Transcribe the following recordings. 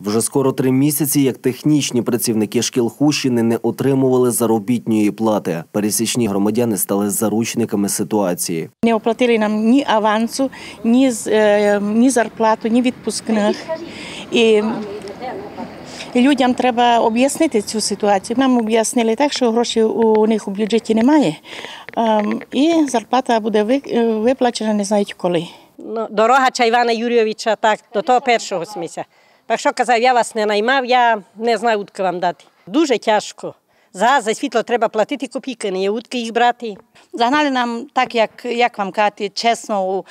Вже скоро три місяці, як технічні працівники шкіл Хущини не отримували заробітної плати. Пересічні громадяни стали заручниками ситуації. Не оплатили нам ні авансу, ні, з- е, ні зарплату, ні відпускних. І і людям треба об'яснити цю ситуацію. Нам об'яснили так, що грошей у них у бюджеті немає. Ем, І зарплата буде е, виплачена не знають коли. Ну, дорогача Івана Юрійовича так, до того першого сміся. Так що казав, я вас не наймав, я не знаю, утки вам дати. Дуже тяжко. За газ, за світло треба платити копійки, не є утки їх брати. Загнали нам так, як, як вам казати, чесно, у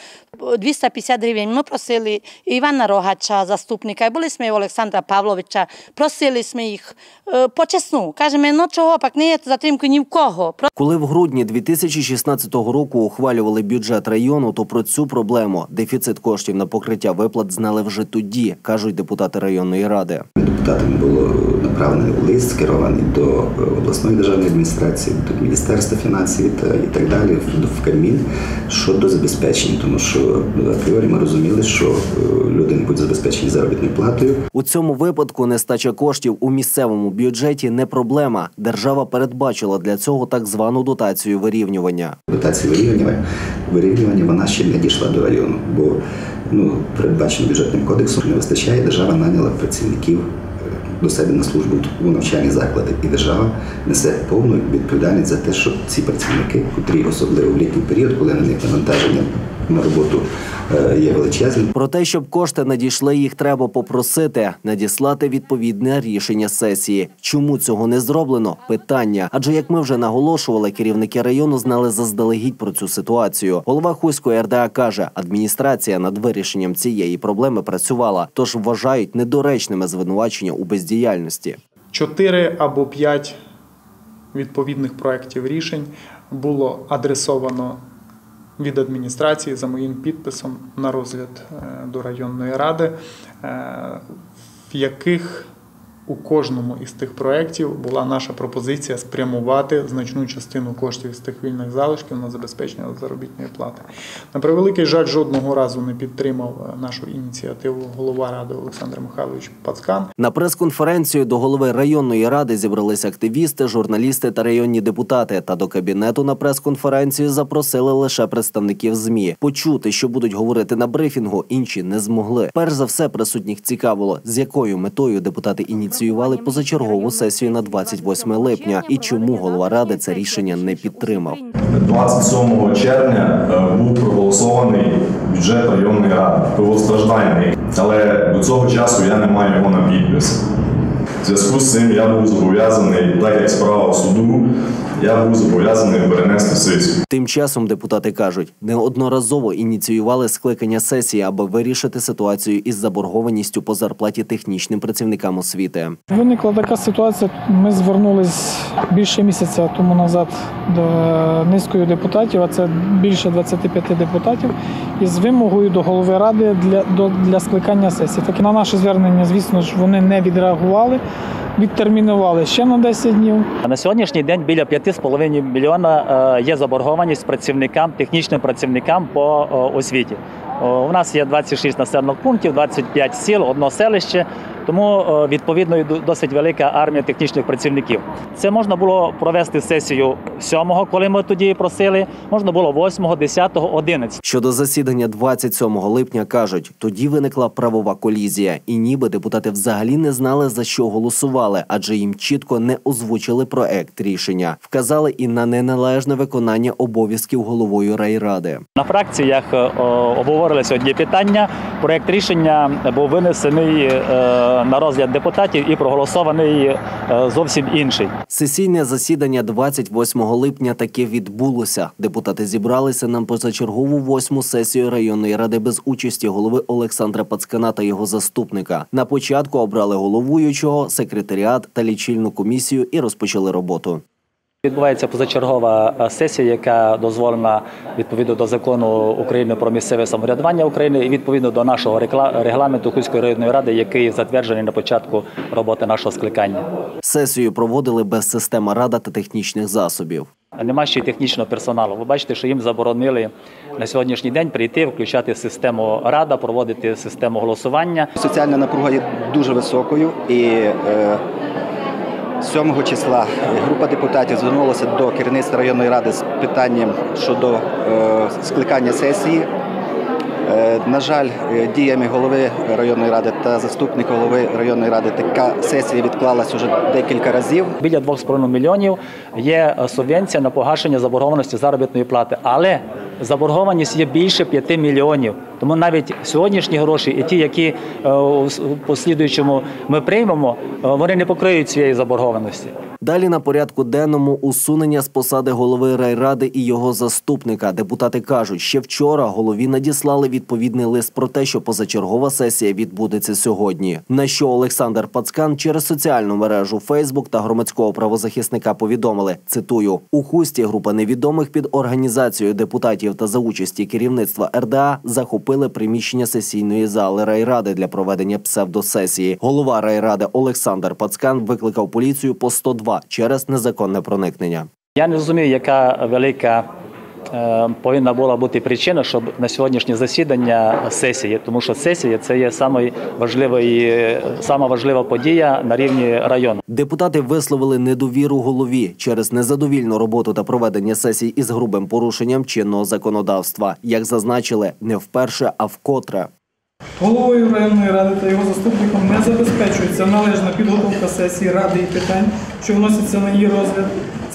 250 гривень. Ми просили Івана Рогача, заступника, і були ми у Олександра Павловича, просили ми їх почесну. Кажемо, ну чого, пак не є затримки ні в кого. Коли в грудні 2016 року ухвалювали бюджет району, то про цю проблему дефіцит коштів на покриття виплат знали вже тоді, кажуть депутати районної ради. Депутатам було направлений лист, скерований до е, обласної державної адміністрації, до Міністерства фінансів і так далі, в, Кабмін щодо забезпечення, тому що е, апріорі ми розуміли, що е, люди не будуть забезпечені заробітною платою. У цьому випадку нестача коштів у місцевому бюджеті не проблема. Держава передбачила для цього так звану дотацію вирівнювання. Дотація вирівнювання, вирівнювання вона ще не дійшла до району, бо ну, передбачено бюджетним кодексом не вистачає. Держава наняла працівників до себе на службу у навчальні заклади, і держава несе повну відповідальність за те, що ці працівники, котрі особливо в літній період, коли на них навантаження на роботу е, є величезне, Про те, щоб кошти надійшли, їх треба попросити надіслати відповідне рішення сесії. Чому цього не зроблено? Питання. Адже як ми вже наголошували, керівники району знали заздалегідь про цю ситуацію. Голова Хуської РДА каже, адміністрація над вирішенням цієї проблеми працювала, тож вважають недоречними звинувачення у бездіяльності. Чотири або п'ять відповідних проєктів рішень було адресовано від адміністрації за моїм підписом на розгляд е, до районної ради, е, в яких у кожному із тих проєктів була наша пропозиція спрямувати значну частину коштів з тих вільних залишків на забезпечення заробітної плати. На превеликий жаль, жодного разу не підтримав е, нашу ініціативу голова ради Олександр Михайлович Пацкан. На прес-конференцію до голови районної ради зібралися активісти, журналісти та районні депутати. Та до кабінету на прес-конференцію запросили лише представників змі. Почути, що будуть говорити на брифінгу, інші не змогли. Перш за все, присутніх цікавило, з якою метою депутати ініціювали позачергову сесію на 28 липня і чому голова ради це рішення не підтримав. 27 червня е, був проголосований бюджет районної ради, первостраждальний, але до цього часу я не маю його на підпис. В зв'язку з цим я був зобов'язаний, так як справа в суду, я був зобов'язаний перенести сесію. Тим часом депутати кажуть, неодноразово ініціювали скликання сесії, аби вирішити ситуацію із заборгованістю по зарплаті технічним працівникам освіти. Виникла така ситуація. Ми звернулись більше місяця тому назад до низкою депутатів, а це більше 25 депутатів, із вимогою до голови ради для, до, для скликання сесії. Так і на наше звернення, звісно ж, вони не відреагували, відтермінували ще на 10 днів. На сьогоднішній день біля 5,5 мільйона е, є заборгованість працівникам, технічним працівникам по е, освіті. У нас є 26 населених пунктів, 25 сіл, одно селище. Тому е, відповідно досить велика армія технічних працівників. Це можна було провести сесію 7-го, коли ми тоді просили. Можна було 8-го, 10-го, 11 Щодо засідання 27 липня кажуть, тоді виникла правова колізія, і ніби депутати взагалі не знали за що голосували, адже їм чітко не озвучили проект рішення. Вказали і на неналежне виконання обов'язків головою райради. На фракціях е, о, обговорили сьогодні питання. Проект рішення був винесений е, на розгляд депутатів і проголосований е, зовсім інший. Сесійне засідання 28 липня таки відбулося. Депутати зібралися на позачергову восьму сесію районної ради без участі голови Олександра Пацкана та його заступника. На початку обрали головуючого, секретаріат та лічильну комісію і розпочали роботу. Відбувається позачергова е, сесія, яка дозволена відповідно до закону України про місцеве самоврядування України і відповідно до нашого регламенту Хуської районної ради, який затверджений на початку роботи нашого скликання. Сесію проводили без системи рада та технічних засобів. нема ще й технічного персоналу. Ви бачите, що їм заборонили на сьогоднішній день прийти, включати систему рада, проводити систему голосування. Соціальна напруга є дуже високою і е, 7 числа група депутатів звернулася до керівництва районної ради з питанням щодо е, скликання сесії. Е, На жаль, е, діями голови районної ради та заступника голови районної ради така сесія відклалась уже декілька разів. Біля 2,5 мільйонів є субвенція на погашення заборгованості заробітної плати, але заборгованість є більше 5 мільйонів. Тому навіть сьогоднішні гроші і ті, які е, с- у послідуючому ми приймемо, е, вони не покриють цієї заборгованості. Далі на порядку денному усунення з посади голови райради і його заступника. Депутати кажуть, ще вчора голові надіслали відповідний лист про те, що позачергова сесія відбудеться сьогодні. На що Олександр Пацкан через соціальну мережу Фейсбук та громадського правозахисника повідомили: цитую у хусті група невідомих під організацією депутатів та за участі керівництва РДА захопили приміщення сесійної зали райради для проведення псевдосесії. Голова райради Олександр Пацкан викликав поліцію по 102 через незаконне проникнення. Я не розумію, яка велика повинна була бути причина, щоб на сьогоднішнє засідання сесії, тому що сесія це є самий важливий, сама важлива подія на рівні району. Депутати висловили недовіру голові через незадовільну роботу та проведення сесій із грубим порушенням чинного законодавства. Як зазначили, не вперше, а вкотре. Головою районної ради та його заступником не забезпечується належна підготовка сесії ради і питань, що вносяться на її розгляд.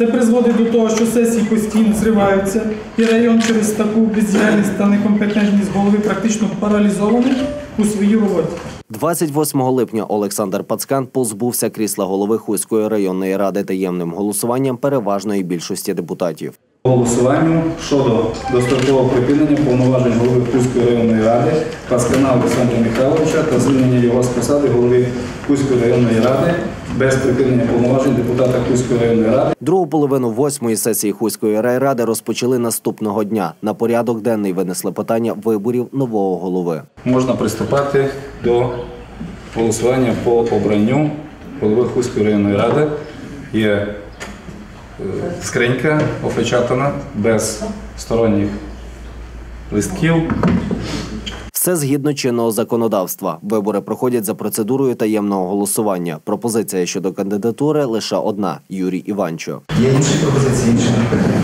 Це призводить до того, що сесії постійно зриваються, і район через таку бездіяльність та некомпетентність голови практично паралізований у своїй роботі. 28 липня Олександр Пацкан позбувся крісла голови Хуської районної ради таємним голосуванням переважної більшості депутатів. Голосуванню щодо дострокового припинення повноважень голови Кузької районної ради Паскана Олександра Михайловича та звільнення його з посади голови Кузької районної ради без припинення повноважень депутата Кузької районної ради. Другу половину восьмої сесії Хуської райради розпочали наступного дня. На порядок денний винесли питання виборів нового голови. Можна приступати до голосування по обранню голови Хуської районної ради. Є скринька опечатана без сторонніх листків. Все згідно чинного законодавства. Вибори проходять за процедурою таємного голосування. Пропозиція щодо кандидатури лише одна Юрій Іванчо. Є інші пропозиції, інші питання.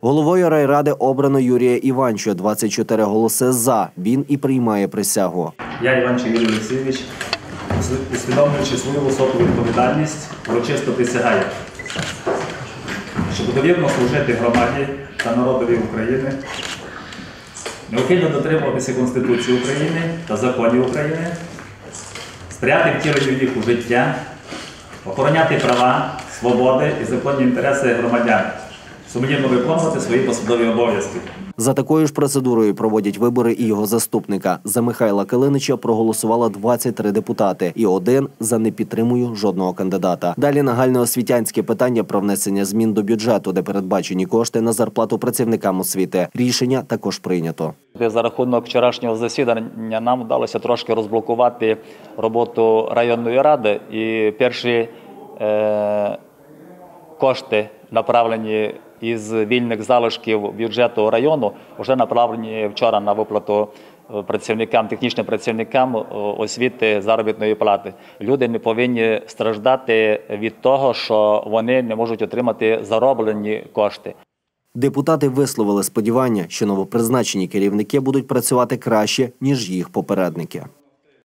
Головою райради обрано Юрія Іванчо. 24 голоси за. Він і приймає присягу. Я Іван Юрій Олексійович, усвідомлюючи свою високу відповідальність, урочисто присягаю, що довірно служити громаді та народові України, необхідно дотримуватися Конституції України та законів України, сприяти втіленню їх у життя, охороняти права, свободи і законні інтереси громадян, сумлінно виконувати свої посадові обов'язки. За такою ж процедурою проводять вибори і його заступника. За Михайла Калинича проголосувало 23 депутати і один за не підтримую жодного кандидата. Далі нагальне освітянське питання про внесення змін до бюджету, де передбачені кошти на зарплату працівникам освіти. Рішення також прийнято. За рахунок вчорашнього засідання нам вдалося трошки розблокувати роботу районної ради, і перші е, кошти, направлені із вільних залишків бюджету району, вже направлені вчора на виплату е, працівникам, технічним працівникам е, освіти заробітної плати. Люди не повинні страждати від того, що вони не можуть отримати зароблені кошти. Депутати висловили сподівання, що новопризначені керівники будуть працювати краще ніж їх попередники.